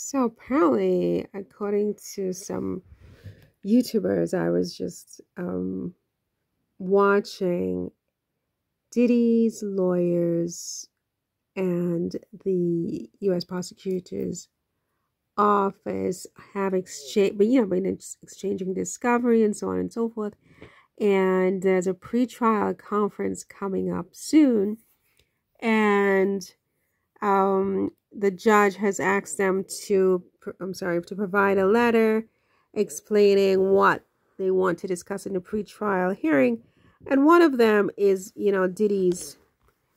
So apparently, according to some YouTubers, I was just um, watching Diddy's lawyers and the U.S. prosecutors office have exchanged, but you know, been exchanging discovery and so on and so forth. And there's a pre-trial conference coming up soon, and um, the judge has asked them to, I'm sorry, to provide a letter explaining what they want to discuss in the pre-trial hearing. And one of them is, you know, Diddy's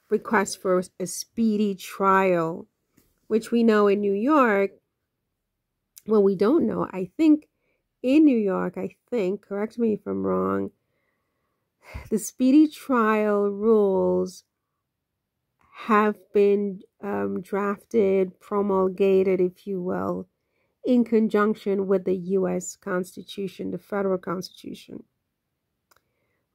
request for a speedy trial, which we know in New York well, we don't know. I think in New York, I think, correct me if I'm wrong, the speedy trial rules have been um, drafted, promulgated, if you will, in conjunction with the U.S. Constitution, the federal Constitution.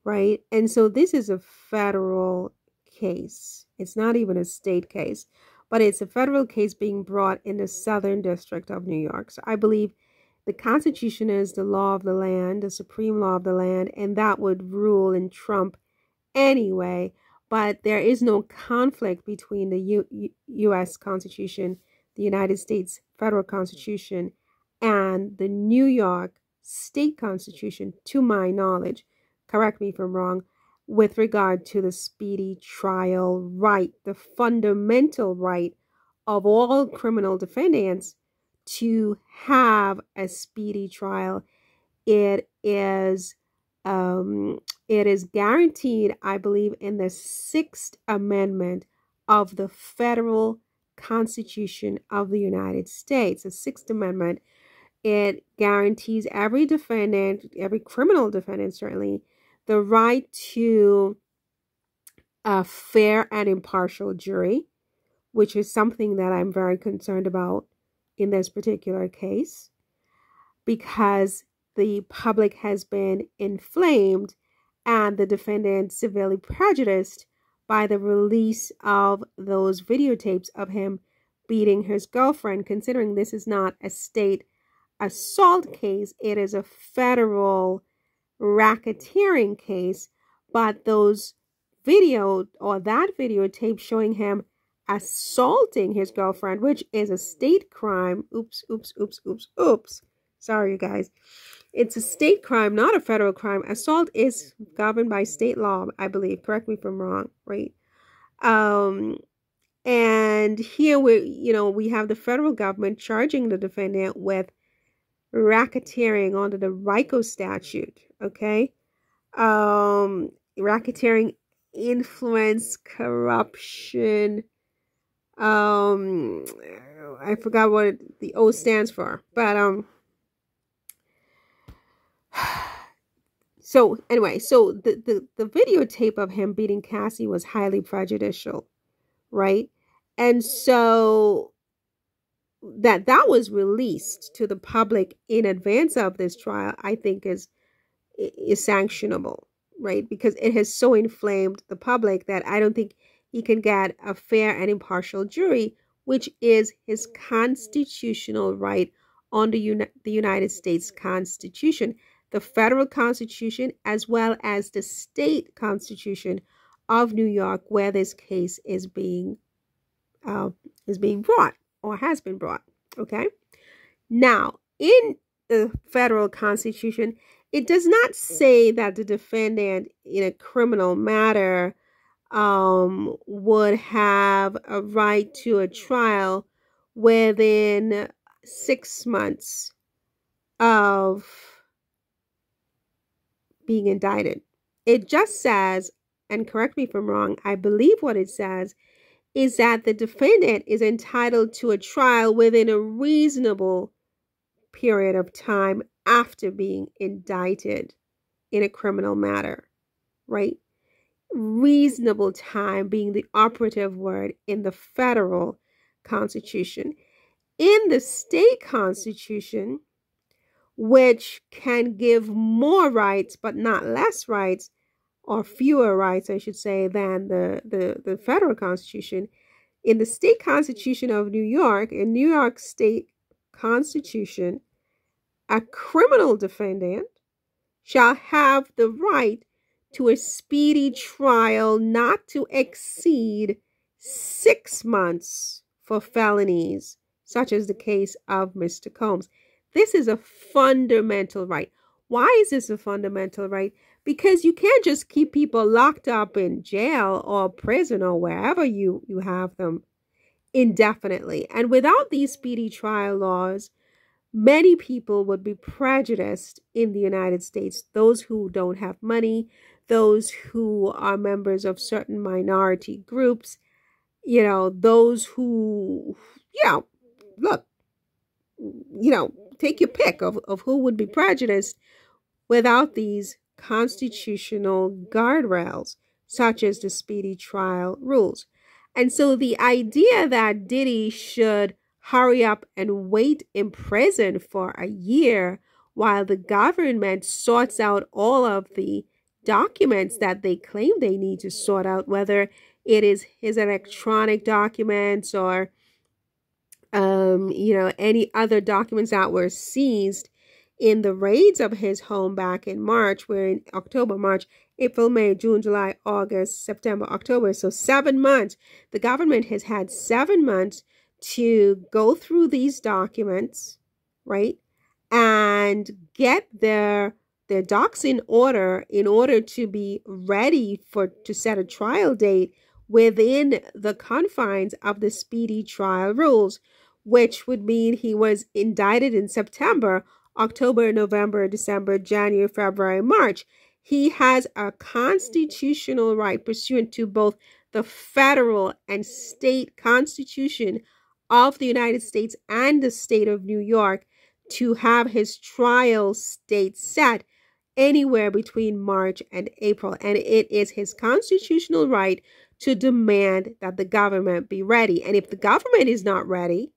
Right? And so this is a federal case. It's not even a state case but it's a federal case being brought in the Southern District of New York. So I believe the Constitution is the law of the land, the supreme law of the land, and that would rule and trump anyway. But there is no conflict between the U- U- U.S. Constitution, the United States federal Constitution, and the New York state constitution, to my knowledge. Correct me if I'm wrong with regard to the speedy trial right, the fundamental right of all criminal defendants to have a speedy trial. It is um, it is guaranteed, I believe, in the Sixth Amendment of the Federal Constitution of the United States. The Sixth Amendment it guarantees every defendant, every criminal defendant, certainly, the right to a fair and impartial jury, which is something that I'm very concerned about in this particular case, because the public has been inflamed and the defendant severely prejudiced by the release of those videotapes of him beating his girlfriend, considering this is not a state assault case, it is a federal racketeering case, but those video or that videotape showing him assaulting his girlfriend, which is a state crime. Oops, oops, oops, oops, oops. Sorry, you guys. It's a state crime, not a federal crime. Assault is governed by state law, I believe. Correct me if I'm wrong, right? Um, and here we, you know, we have the federal government charging the defendant with racketeering under the RICO statute, okay? Um, racketeering, influence, corruption. Um, I forgot what the O stands for, but um. So anyway, so the, the the videotape of him beating Cassie was highly prejudicial, right? And so that that was released to the public in advance of this trial, I think is is sanctionable, right? Because it has so inflamed the public that I don't think he can get a fair and impartial jury, which is his constitutional right under uni- the United States Constitution, the federal constitution, as well as the state constitution of New York, where this case is being uh, is being brought or has been brought. Okay. Now, in the federal constitution, it does not say that the defendant in a criminal matter um, would have a right to a trial within six months of being indicted. It just says, and correct me if I'm wrong, I believe what it says is that the defendant is entitled to a trial within a reasonable period of time after being indicted in a criminal matter, right? Reasonable time being the operative word in the federal constitution. In the state constitution, which can give more rights but not less rights, or fewer rights, I should say, than the, the, the federal constitution. In the state constitution of New York, in New York State Constitution, a criminal defendant shall have the right to a speedy trial not to exceed six months for felonies, such as the case of Mr. Combs. This is a fundamental right. Why is this a fundamental right? Because you can't just keep people locked up in jail or prison or wherever you, you have them indefinitely. And without these speedy trial laws, many people would be prejudiced in the United States. Those who don't have money, those who are members of certain minority groups, you know, those who, you know, look, you know, take your pick of, of who would be prejudiced without these constitutional guardrails, such as the speedy trial rules. And so the idea that Diddy should hurry up and wait in prison for a year while the government sorts out all of the documents that they claim they need to sort out, whether it is his electronic documents or um, you know, any other documents that were seized in the raids of his home back in March, where in October, March, April, May, June, July, August, September, October. So seven months. The government has had seven months to go through these documents, right? And get their their docs in order in order to be ready for to set a trial date within the confines of the speedy trial rules, which would mean he was indicted in September, October, November, December, January, February, March. He has a constitutional right pursuant to both the federal and state constitution of the United States and the state of New York to have his trial date set anywhere between March and April. And it is his constitutional right to demand that the government be ready. And if the government is not ready,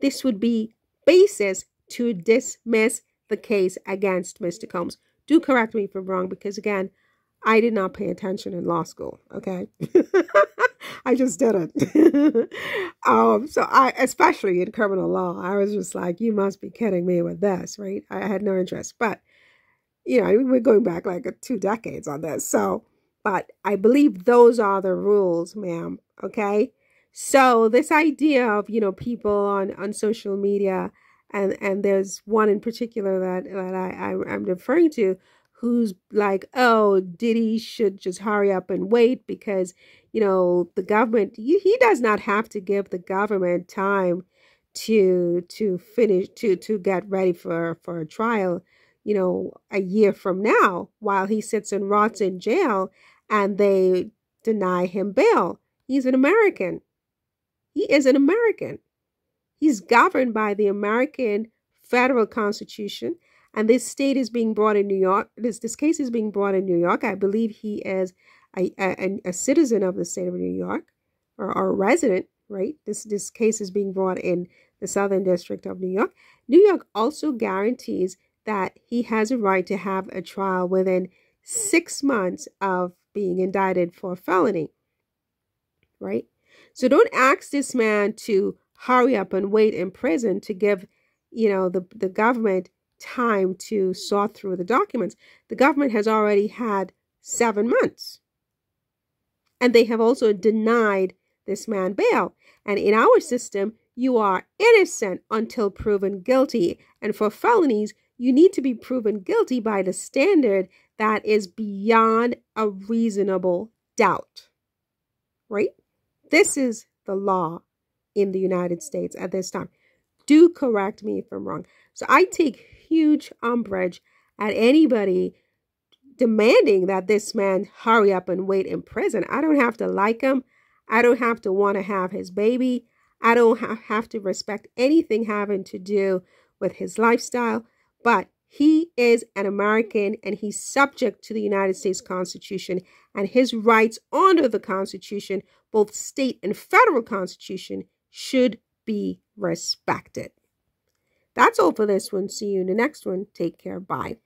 this would be basis to dismiss the case against Mr. Combs. Do correct me if I'm wrong, because again, I did not pay attention in law school. Okay. I just didn't. um, so I, especially in criminal law, I was just like, you must be kidding me with this, right? I had no interest, but you know, we're going back like two decades on this. So, but I believe those are the rules, ma'am. Okay. So this idea of, you know, people on, on social media and, and there's one in particular that, that I, I, I'm referring to who's like, oh, Diddy should just hurry up and wait because, you know, the government, he, he does not have to give the government time to to finish to to get ready for for a trial you know, a year from now while he sits and rots in jail and they deny him bail. He's an American. He is an American. He's governed by the American federal constitution. And this state is being brought in New York. This, this case is being brought in New York. I believe he is a, a, a citizen of the state of New York or, or a resident, right? This, this case is being brought in the Southern District of New York. New York also guarantees that he has a right to have a trial within six months of being indicted for a felony. Right? So don't ask this man to hurry up and wait in prison to give, you know, the, the government time to sort through the documents. The government has already had seven months. And they have also denied this man bail. And in our system, you are innocent until proven guilty. And for felonies, you need to be proven guilty by the standard that is beyond a reasonable doubt. Right? This is the law in the United States at this time. Do correct me if I'm wrong. So I take huge umbrage at anybody demanding that this man hurry up and wait in prison. I don't have to like him. I don't have to want to have his baby. I don't have to respect anything having to do with his lifestyle but he is an American and he's subject to the United States Constitution and his rights under the Constitution, both state and federal Constitution, should be respected. That's all for this one. See you in the next one. Take care. Bye.